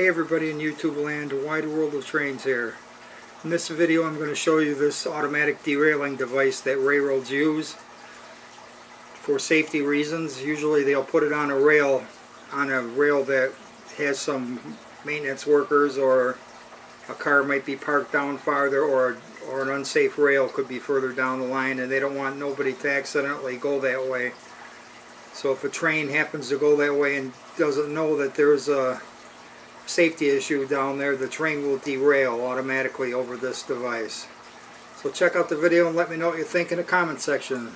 Hey everybody in YouTube land, a wide world of trains here. In this video I'm going to show you this automatic derailing device that railroads use for safety reasons. Usually they'll put it on a rail, on a rail that has some maintenance workers or a car might be parked down farther or, or an unsafe rail could be further down the line and they don't want nobody to accidentally go that way. So if a train happens to go that way and doesn't know that there's a safety issue down there, the train will derail automatically over this device. So check out the video and let me know what you think in the comment section.